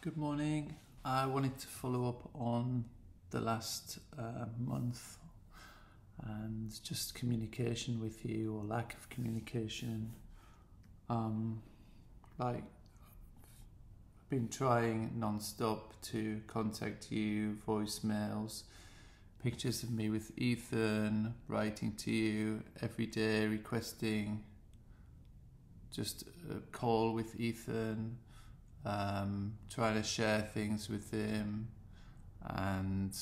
Good morning. I wanted to follow up on the last uh, month and just communication with you or lack of communication. Um, like, I've been trying non-stop to contact you, voicemails, pictures of me with Ethan, writing to you every day, requesting just a call with Ethan, um, trying to share things with him, and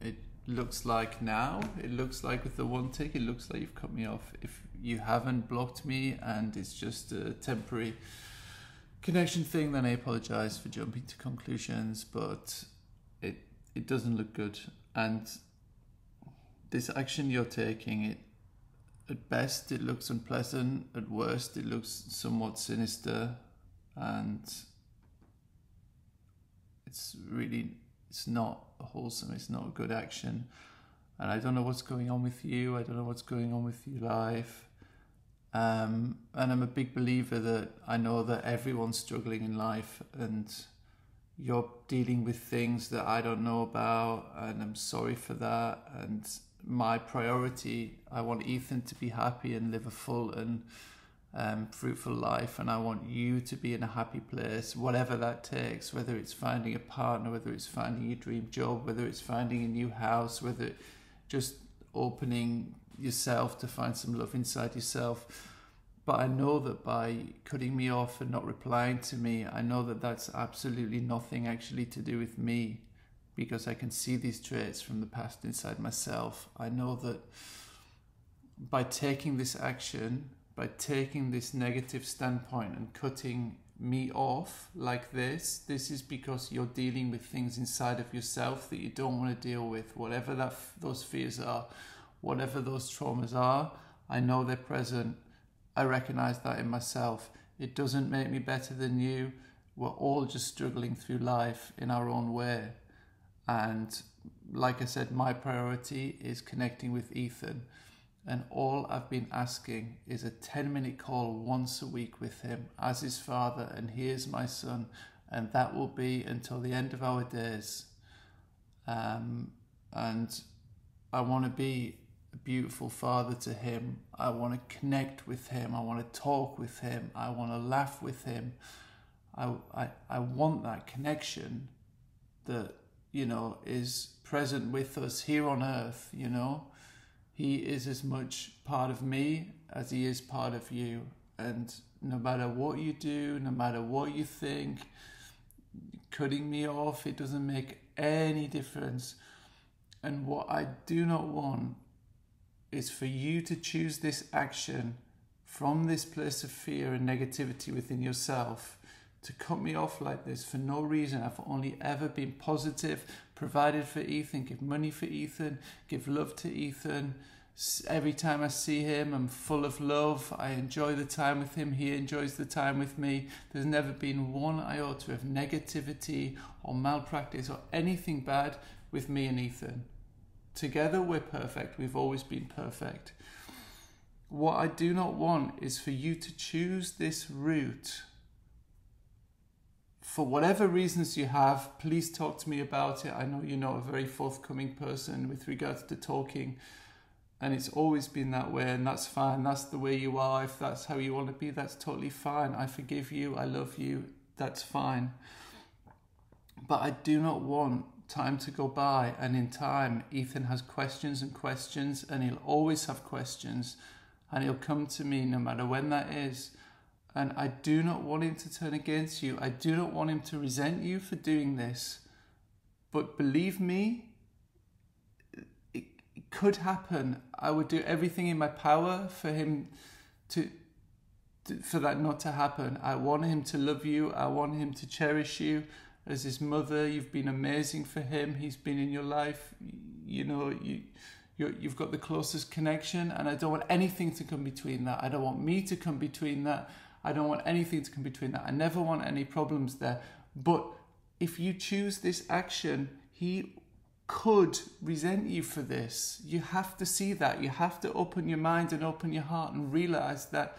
it looks like now, it looks like with the one tick, it looks like you've cut me off. If you haven't blocked me and it's just a temporary connection thing, then I apologize for jumping to conclusions, but it it doesn't look good. And this action you're taking, it at best it looks unpleasant, at worst it looks somewhat sinister, and it's really it's not wholesome. It's not a good action, and I don't know what's going on with you. I don't know what's going on with your life. Um, and I'm a big believer that I know that everyone's struggling in life, and you're dealing with things that I don't know about, and I'm sorry for that. And my priority, I want Ethan to be happy and live a full and um, fruitful life, and I want you to be in a happy place, whatever that takes, whether it's finding a partner, whether it's finding your dream job, whether it's finding a new house, whether just opening yourself to find some love inside yourself. But I know that by cutting me off and not replying to me, I know that that's absolutely nothing actually to do with me because I can see these traits from the past inside myself. I know that by taking this action, by taking this negative standpoint and cutting me off like this, this is because you're dealing with things inside of yourself that you don't want to deal with, whatever that those fears are, whatever those traumas are. I know they're present I recognize that in myself. It doesn't make me better than you. We're all just struggling through life in our own way. And like I said, my priority is connecting with Ethan. And all I've been asking is a 10 minute call once a week with him as his father, and he is my son. And that will be until the end of our days. Um, and I want to be a beautiful father to him. I want to connect with him. I want to talk with him. I want to laugh with him. I, I, I want that connection that, you know, is present with us here on earth, you know. He is as much part of me as he is part of you. And no matter what you do, no matter what you think, cutting me off, it doesn't make any difference. And what I do not want is for you to choose this action from this place of fear and negativity within yourself to cut me off like this for no reason. I've only ever been positive, provided for Ethan, give money for Ethan, give love to Ethan. Every time I see him, I'm full of love. I enjoy the time with him. He enjoys the time with me. There's never been one iota of negativity or malpractice or anything bad with me and Ethan. Together we're perfect. We've always been perfect. What I do not want is for you to choose this route. For whatever reasons you have, please talk to me about it. I know you're not a very forthcoming person with regards to talking, and it's always been that way, and that's fine. That's the way you are. If that's how you want to be, that's totally fine. I forgive you. I love you. That's fine. But I do not want time to go by, and in time, Ethan has questions and questions, and he'll always have questions, and he'll come to me no matter when that is. And I do not want him to turn against you. I do not want him to resent you for doing this. But believe me, it, it could happen. I would do everything in my power for him to, to for that not to happen. I want him to love you. I want him to cherish you as his mother. You've been amazing for him. He's been in your life. You know, you you have got the closest connection, and I don't want anything to come between that. I don't want me to come between that. I don't want anything to come between that. I never want any problems there. But if you choose this action, he could resent you for this. You have to see that. You have to open your mind and open your heart and realize that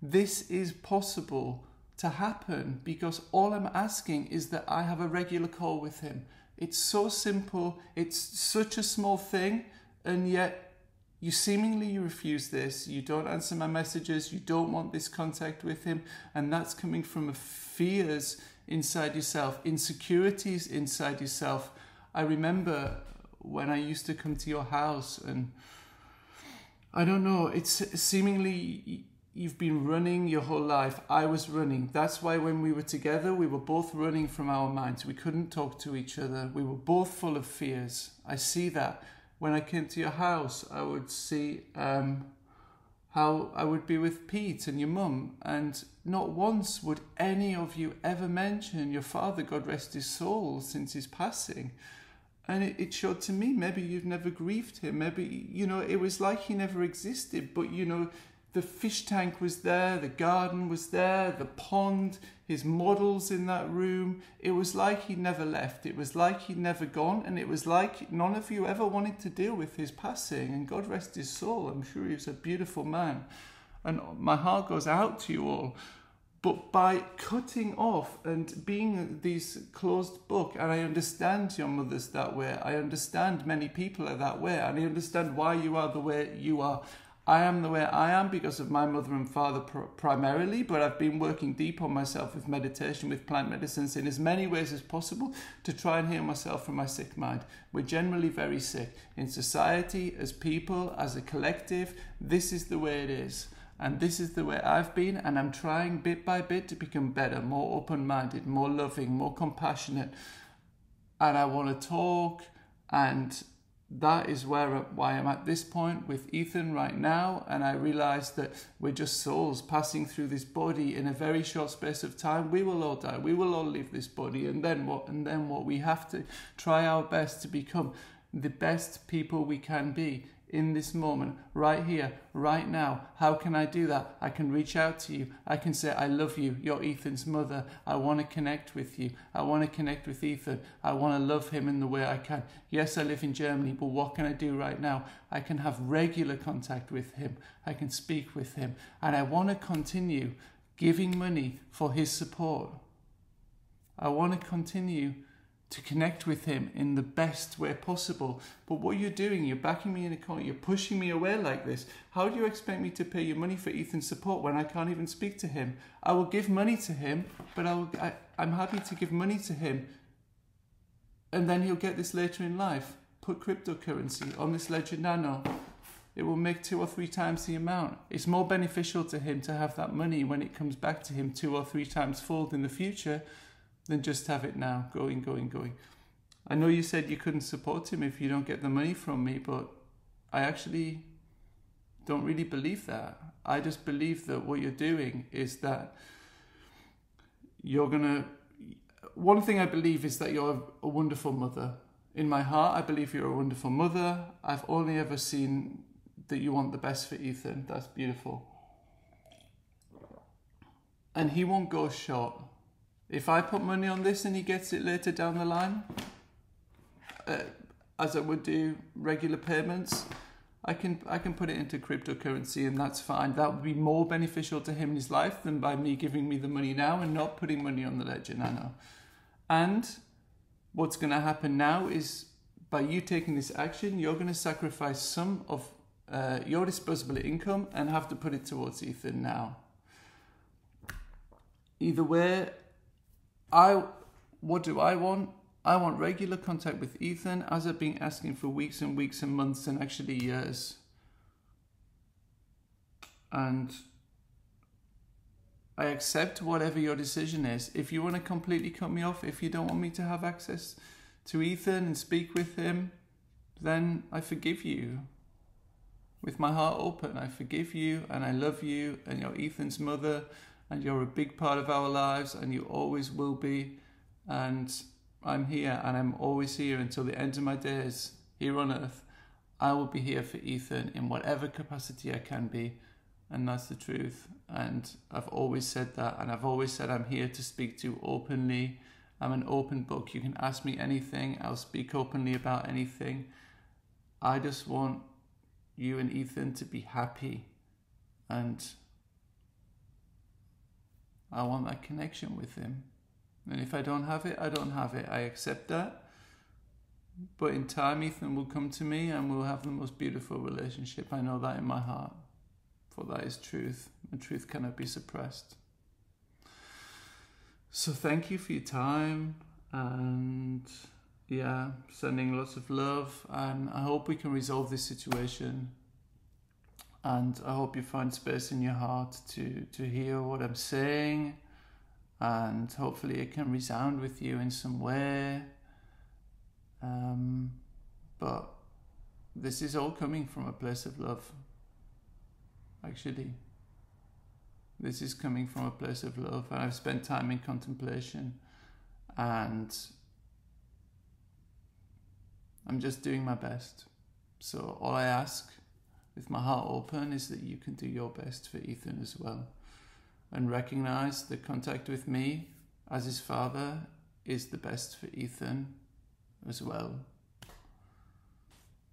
this is possible to happen because all I'm asking is that I have a regular call with him. It's so simple, it's such a small thing, and yet you seemingly refuse this. You don't answer my messages, you don't want this contact with him, and that's coming from fears inside yourself, insecurities inside yourself. I remember when I used to come to your house and I don't know, it's seemingly you've been running your whole life. I was running. That's why when we were together, we were both running from our minds. We couldn't talk to each other. We were both full of fears. I see that. When I came to your house, I would see um, how I would be with Pete and your mum, and not once would any of you ever mention your father, God rest his soul, since his passing. And it, it showed to me maybe you've never grieved him. Maybe, you know, it was like he never existed, but, you know, the fish tank was there, the garden was there, the pond, his models in that room. It was like he never left. It was like he'd never gone. And it was like none of you ever wanted to deal with his passing. And God rest his soul. I'm sure he was a beautiful man. And my heart goes out to you all. But by cutting off and being these closed book, and I understand your mother's that way, I understand many people are that way, and I understand why you are the way you are. I am the way I am because of my mother and father pr- primarily, but I've been working deep on myself with meditation, with plant medicines in as many ways as possible to try and heal myself from my sick mind. We're generally very sick. In society, as people, as a collective, this is the way it is. And this is the way I've been, and I'm trying bit by bit to become better, more open minded, more loving, more compassionate. And I want to talk and that is where why I'm at this point with Ethan right now, and I realize that we're just souls passing through this body in a very short space of time. We will all die. We will all leave this body, and then what? And then what? We have to try our best to become the best people we can be in this moment, right here, right now. How can I do that? I can reach out to you. I can say, I love you. You're Ethan's mother. I want to connect with you. I want to connect with Ethan. I want to love him in the way I can. Yes, I live in Germany, but what can I do right now? I can have regular contact with him. I can speak with him. And I want to continue giving money for his support. I want to continue to connect with him in the best way possible. But what you're doing, you're backing me in a corner, you're pushing me away like this. How do you expect me to pay you money for Ethan's support when I can't even speak to him? I will give money to him, but I will, I, I'm happy to give money to him. And then he'll get this later in life. Put cryptocurrency on this Ledger Nano. It will make two or three times the amount. It's more beneficial to him to have that money when it comes back to him two or three times fold in the future then just have it now, going, going, going. I know you said you couldn't support him if you don't get the money from me, but I actually don't really believe that. I just believe that what you're doing is that you're gonna. One thing I believe is that you're a wonderful mother. In my heart, I believe you're a wonderful mother. I've only ever seen that you want the best for Ethan. That's beautiful. And he won't go short if I put money on this and he gets it later down the line, uh, as I would do regular payments, I can I can put it into cryptocurrency and that's fine. That would be more beneficial to him in his life than by me giving me the money now and not putting money on the ledger nano. And what's going to happen now is by you taking this action, you're going to sacrifice some of uh, your disposable income and have to put it towards Ethan now. Either way, I what do I want? I want regular contact with Ethan as I've been asking for weeks and weeks and months and actually years. And I accept whatever your decision is. If you want to completely cut me off, if you don't want me to have access to Ethan and speak with him, then I forgive you. With my heart open, I forgive you and I love you and you're Ethan's mother and you're a big part of our lives and you always will be. And I'm here and I'm always here until the end of my days here on earth. I will be here for Ethan in whatever capacity I can be. And that's the truth. And I've always said that. And I've always said I'm here to speak to openly. I'm an open book. You can ask me anything, I'll speak openly about anything. I just want you and Ethan to be happy. And I want that connection with him. And if I don't have it, I don't have it. I accept that. But in time, Ethan will come to me and we'll have the most beautiful relationship. I know that in my heart. For that is truth, and truth cannot be suppressed. So thank you for your time and yeah, sending lots of love. And I hope we can resolve this situation. And I hope you find space in your heart to, to hear what I'm saying. And hopefully it can resound with you in some way. Um, but this is all coming from a place of love, actually. This is coming from a place of love. And I've spent time in contemplation and I'm just doing my best. So all I ask with my heart open is that you can do your best for Ethan as well and recognize that contact with me as his father is the best for Ethan as well.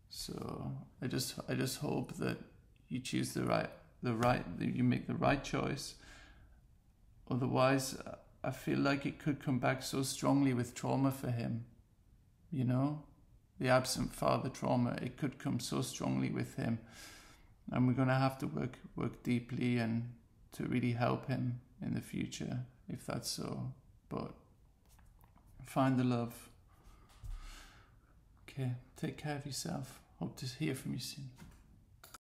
So I just I just hope that you choose the right the right that you make the right choice. Otherwise, I feel like it could come back so strongly with trauma for him. You know, the absent father trauma. It could come so strongly with him, and we're going to have to work work deeply and to really help him in the future if that's so. But find the love. Okay, take care of yourself. Hope to hear from you soon.